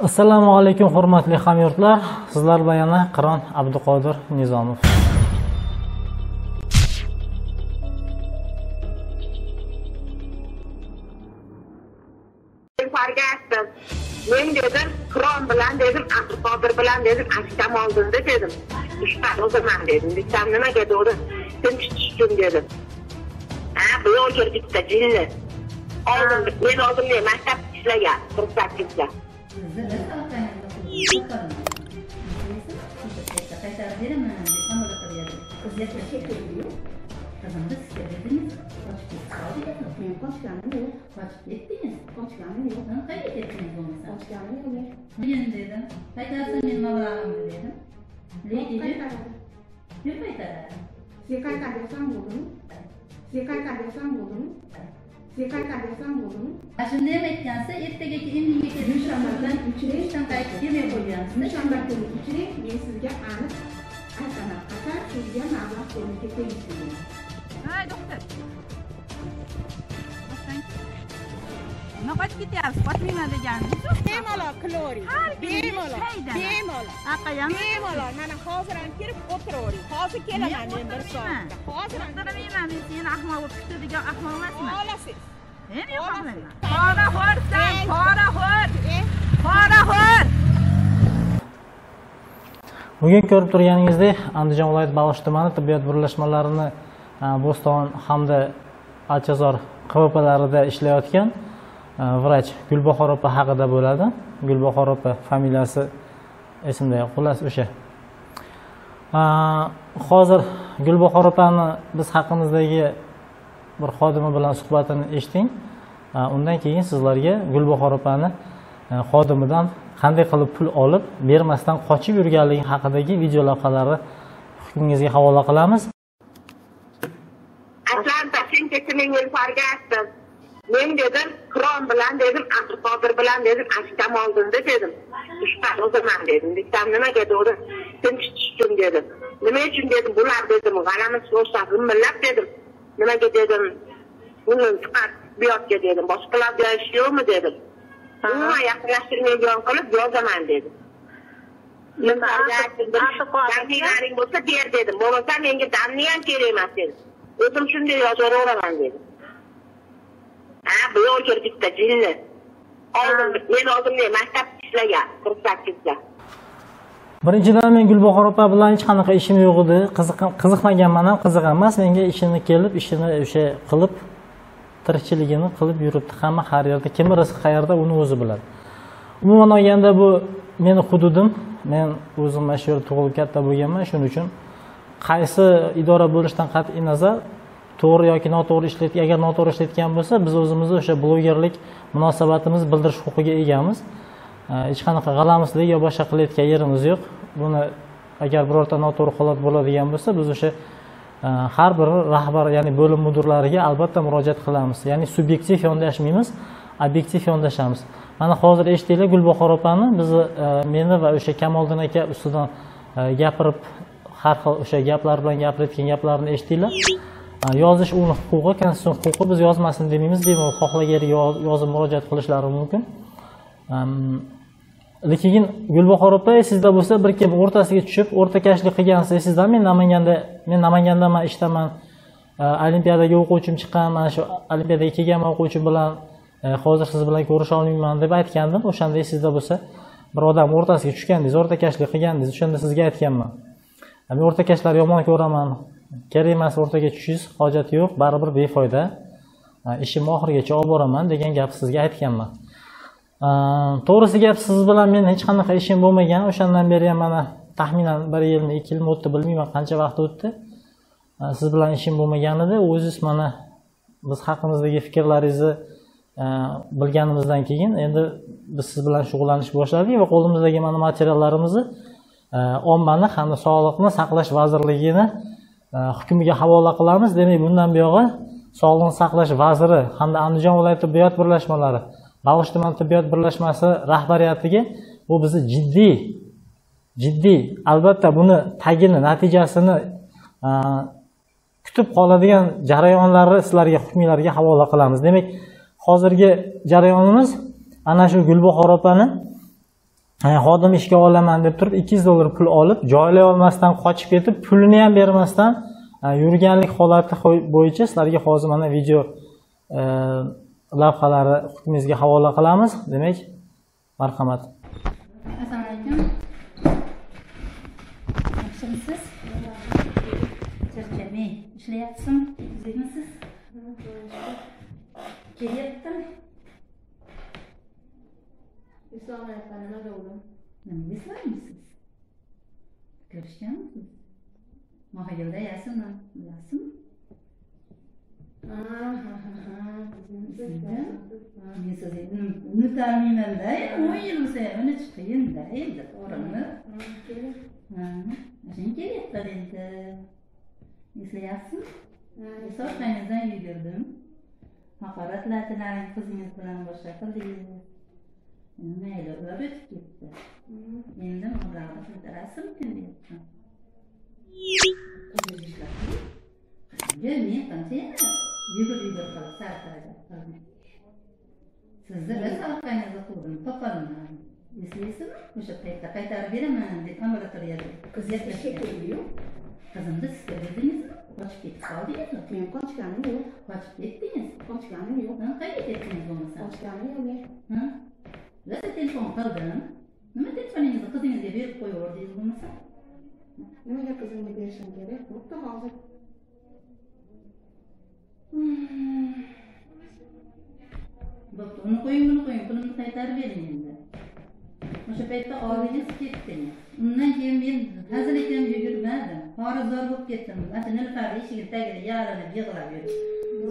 assalomu alaykum hurmatli hamyurtlar. Sizlar bilan yana qiron abduqodir nizomov. Fargashdim men dedim qiron bilan dedim abduqodir bilan dedim akam oldinda dedim. Ishdan o'zaman dedim desam nimaga dedi? Tinch tushdim dedim. Ha bu yo'l bitta jinni. Oldin men oldimda maktabda ishlagan الزبدة وكان يدخل dedim. Kaytarsan benim avrağımı dedim. Ne dedi? Ne kaytardı? Size kaydediyorsan buldum. Size kaydediyorsan buldum. Sakkizda qaytarib beraman deb hamma qilyapti qizga shekilli qizimni sizga dedingiz qochib ketib qoldingiz men qochganim yo'q qochib ketdingiz qochganim yo'q qayerga ketdingiz bo'lmasa qochganim yo'q men dedim qaytarsa men mablag'imni dedim lekin kim qaytaradi sizga qaytarbersam bo'ldimi sizga qaytarbersam bo'ldimi sizga qaytarbersam bo'ldimi ana shunda ham aytgansiz ertagacha indinga kelib Dushanbadan uchiring. ishdan qaytib kelmay qo'ygansiz dushanba kuni uchiring men sizga aniq aytaman qachon sizga mablag' qo'limga tegishligini Hay doktor. Nima qochib ketyapsiz? Qochmayman deganingiz bemalol klori Har bemalol bemalol Aqayam bemalol mana hozir ham kirib o'tiravering hozir kelaman men bir soatda hozir ham O'tiramayman men seni ahmoq bo'lib degan ahmoq emasman. olasiz Men yo'qlayman. Poraxo'rsan, Eh. poraxo'r, poraxo'r. bugun ko'rib turganingizdek andijon viloyati baliq tumani tibbiyot birlashmalarini bo'ston hamda alchazor qvplarida ishlayotgan vrach gulbahor opa haqida bo'ladi. Gulbahor opa familiyasi esimda yo'q xullas o'sha. Э, hozir gulbahor opani biz haqimizdagi bir xodimi bilan suhbatini eshiting. Э, undan keyin sizlarga gulbahor opani э, xodimidan qanday qilib pul olib bermasdan qochib yurganligi haqidagi video lavhalarni hukmingizga havola qilamiz. Atlanta sen kecha menga fargashdim men dedim qiron bilan dedim abduqodir bilan dedim akam oldinda dedim. Ishdan o'zaman dedim. Desam nimaga dedi? Tinch tushdim dedim nima uchun dedim bular dedim g'alamis bo'lsa g'imillab dedim. Nimaga dedim? Buni bu yoqqa dedim. Boshqalar yozish yo'qmi dedim. Umuman yaqinlashtirmaydigan qilib yozaman dedim. Bo'lsa ber dedim. Bo'lmasa menga damni ham kerak emas dedim. O'zim shunday yozaveraman dedim ha bu yo'l bitta jinni oldin men oldin maktab ishlagan qirq sakkizda birinchidan men gulbahor opa bilan hech qanaqa ishim yo'q edi. Qiziq- qiziqmaganman ham qiziq emas menga ishini kelib ishini o'sha qilib tirikchiligini qilib yuribdi. Hamma har yerda kim rizq qayerda uni o'zi biladi. Umuman olganda bu meni hududim. Men o'zim mana shu yerda tug'ilib katta bo'lganman. Shuning uchun qaysi idora bo'lishidan qat'iy nazar to'g'ri yoki noto'g'ri ishlayotgan agar noto'g'ri ishlayotgan bo'lsa biz o'zimizni o'sha blogerlik munosabatimiz bildirish huquqiga egamiz. Hech qanaqa g'alamislik yo boshqa qilayotgan yerimiz yo'q. Buni agar birorta noto'g'ri holat bo'ladigan bo'lsa biz o'sha e, har bir rahbar ya'ni bo'lim mudirlariga albatta murojaat qilamiz. Ya'ni subyektiv yondashmaymiz obyektiv yondashamiz. Mana hozir eshitdinglar gulbahor opani. Bizni e, meni va o'sha kamoliddin aka ustidan e, gapirib har xil o'sha gaplar bilan gapirayotgan gaplarini eshitdinglar. Yozish uni huquqi konstitutsion huquqi biz yozmasin demaymiz bemalol xohlagan yerga yozib murojaat qilishlari mumkin. Lekin gulbahor opa sizda bo'lsa bir kim o'rtasiga tushib o'rtakashlik qilgansiz esingizdami men namanganda men namangandaman ishdaman olimpiadaga o'quvchim chiqqan mana shu olimpiadaga kelganman o'quvchim bilan e, hozir siz bilan ko'risha olmayman deb aytgandim o'shanda esingizda bo'lsa bir odam o'rtasiga tushgandingiz o'rtakashlik qilgandingiz o'shanda sizga aytganman. Men o'rtakashlarni yomon ko'raman. Kerak emas o'rtaga tushishingiz hojati yo'q baribir befoyda. Ishimni oxirigacha olib boraman degan gapni sizga aytganman. To'g'risi gap siz bilan men hech qanaqa ishim bo'lmagan o'shandan beri ham mana taxminan bir yilmi ikki yilmi o'tdi bilmayman qancha vaqt o'tdi. Siz bilan ishim bo'lmagan edi o'ziz mana biz haqimizdagi fikrlaringizni bilganimizdan keyin endi biz siz bilan shug'ullanishni boshladik va qo'limizdagi mana materiallarimizni ommani hamda sog'liqni saqlash vazirligini Э, hukmiga havola qilamiz demak bundan buyog'i sog'liqni saqlash vaziri hamda andijon viloyati tibbiyot birlashmalari baliq tuman tibbiyot birlashmasi rahbariyatiga bu bizni jiddiy jiddiy albatta buni tagini natijasini e, kutib qoladigan jarayonlarni sizlarga hukmlarga havola qilamiz. Demak hozirgi jarayonimiz ana shu gulbahor opani xodim ishga olaman deb turib ikki yuz dollar pul olib joylay olmasdan qochib ketib pulini ham bermasdan yurganlik holati bo'yicha sizlarga hozir mana video e, lavhalari hukmingizga havola qilamiz. Demak marhamat. Assalomu alaykum. Yaxshimisiz? Charchamay ishlayapsizmi? Tuzukmisiz İslam öğretmenime doğdum. Bizler misiniz? Görüşecek misiniz? Mahallede yazsın mı? Yazsın mı? Mütermimen değil, o yılımıza öne çıkayım değil, oranı. Şimdi gerek var dedi. Mesela yazsın. Mesela ben yüzden yürüdüm. Hakaretler dilerim kızınız bilen başa kıldıyız. Mayli ular o'tib ketdi endi mablag'ni qaytarasizmi deyapman men qancha yana yugur yugur qilib sarxarajat qildim sizni rosa orqangizda quvdim topolmam eslaysizmi o'sha paytda qaytarib beraman deb ishga keldiyu qizimni sizga berdingizmi qochib ketib qoldingizmi men qochganim yo'q qochib ketdingiz qochganim yo'q qayerga ketdingiz bo'lmasa qochganim yo'q rosa telefon qildim nima telefoningizni qizingizga berib qo'yaverdingiz bo'lmasa? Nimaga qizimga berishim kerak? Bo'pti hozir. Bo'pti uni qo'ying buni qo'ying. Pulimni qaytarib bering endi. O'sha paytda oldingiz ketdingiz undan keyin men hazil ekan yugurmadim horizor bo'lib ketdim. Nilufar eshigi tagida yalinib yig'lab yurib.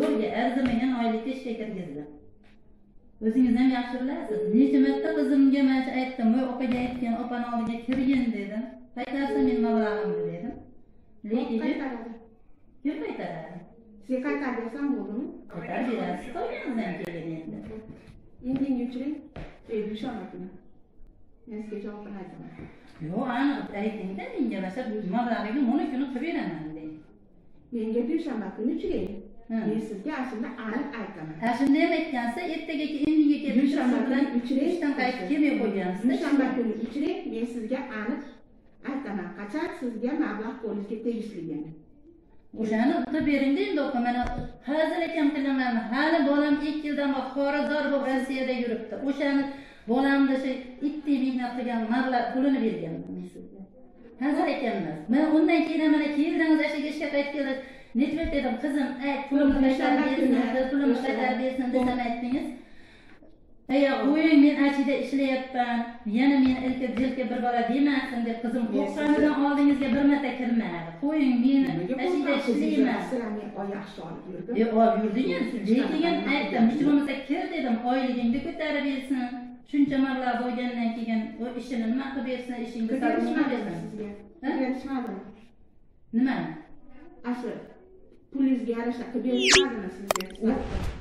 Zo'rga arzimagan oylikka ishga kirgizdim o'zingiz ham yaxshi bilasiz necha marta qizimga mana shu aytdim voy opaga aytgan opani oldiga kirgin dedim. Qaytarsin men mablag'imni dedim. Lekin kim qaytaradi? Sizga qaytarib bersam bo'ldimi qaytarib berasiz qolganingizdan keyin endi. Endi kuni men sizga javobini aytaman yo'q aniq aytingda menga rosa mablag'ini mana kuni qilib beraman deng. Menga dushanba kuni uchiring Sizga aslida aniq aytaman ha shunday ham aytgansiz ertaga endi kelib dushanba bilan ishdan qaytib kelmay qo'ygansiz dushanba kuni uchiring men sizga aniq aytaman qachon sizga mablag' qo'lingizga tegishligini o'shani qilib beringda endi opa mana hazil akam qilaman hali bolam ikki yildan xorazor bo'lib rossiyada yuribdi o'shani bolamni shu itdek mehnat qilgan mablag' pulini berganman men sizga hazil ekanmas man undan keyin mana keldingiz ashaga ishga qaytib keldi marta dedim qizim ayt pulimni qaytarib bersin pulimni qaytarib bersin desam aytdingiz aya qo'ying men achida ishlayapman yana meni ilka jilka bir bola demasin deb qizim qo'rqqanidan oldingizga bir marta kirmadi qo'ying meni achida ishlayman yaxshi olib yurdim olib yurdingiz lekin aytdim hech bo'lmasa kir dedim oyligingni ko'tarib bersin shuncha mablag' bo'lgandan keyin u ishini nima qilib bersin ishingni nima asli pulingizga yarasha qilib berishmadimi sizga.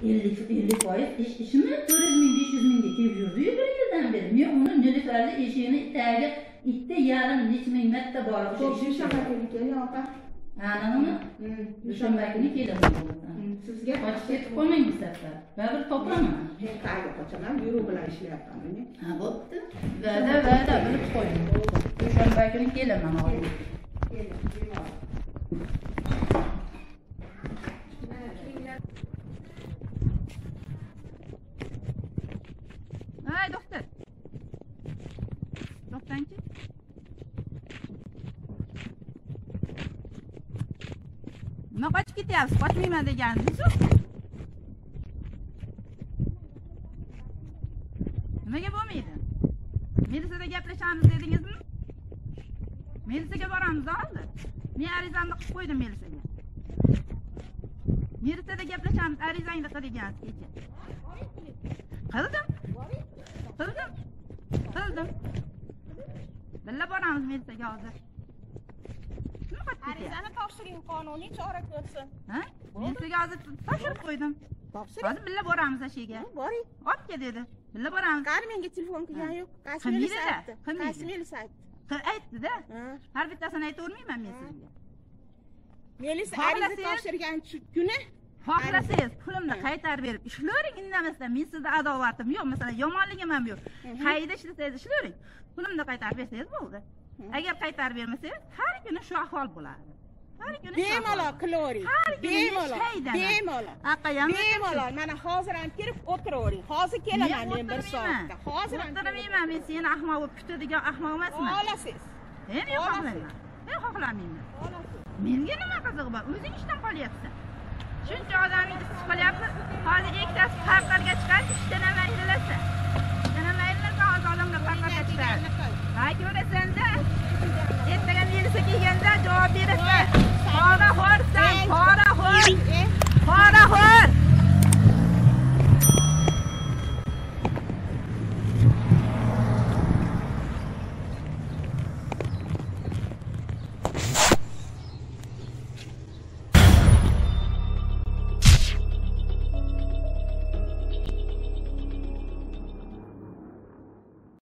Ellik ellik foiz ish ishimi to'rt yuz ming besh yuz mingga kelib yurdiyu bir yildan beri. Men uni nilifarni eshigini tagi ikkita yarim necha ming marta borib o'sha dushanba kuni keling opa. Anig'imi Hmm, dushanba kuni kelaman Hmm, sizga qochib ketib qolmang bu safar baribir topaman. Men qayerga qochaman yuruv bilan ishlayapman men ha bo'pti. Va'da va'da bilib qo'ying. Dushanba kuni kelaman hozir Hey doktor. To'xtangchi. Nima qochib ketyapsiz? Qochmayman deganingiz Nimaga bo'lmaydi? Militsiyada gaplashamiz dedingizmi? Militsiyaga boramiz hozir. Men arizamni qilib qo'ydim militsiyaga. Militsiyada gaplashamiz, arizangni qil degansiz kecha. Qildim. Qildim. Qildim. birga boramiz militsiyaga hozir. Arizani topshiring qonuniy chora ko'rsin Ha? Militsiyaga hozir topshirib qo'ydim. topshiring Hozir billa boramiz ashiga. boring Olib kel dedi. Billa boramiz. qani menga telefon qilgani yo'q milisa aytdi milisa aytdi aytdi-da. Ha. Har bittasini aytavermayman men sizga. Xohlasangiz- ariza topshirgan kuni xohlasangiz pulimni qaytarib berib ishlavering indamasdan men sizda adovatim yo'q masalan yomonligim ham yo'q qayerda ishlasangiz ishlavering pulimni qaytarib bersangiz bo'ldi agar qaytarib bermasangiz har kuni shu ahvol bo'ladi. Har kuni bemalol qilavering bemalol bemalol. Aqayam bemalol mana hozir ham kirib o'tiravering. Hozir kelaman men bir soatda. Hozir ham o'tirmayman men seni ahmoq bo'lib kutadigan ahmoq emasman. Olasiz men yo'q xohlayman men xohlamayman. Menga nima qizig'i bor? O'zing ishdan qolyapsan. Shuncha odamning issiq qilyapmiz hozir ikkitasi parklarga chiqadi ishdan ham ayrilasa anlatacaklar ha ko'rasanda ertaga menisi kelganda javob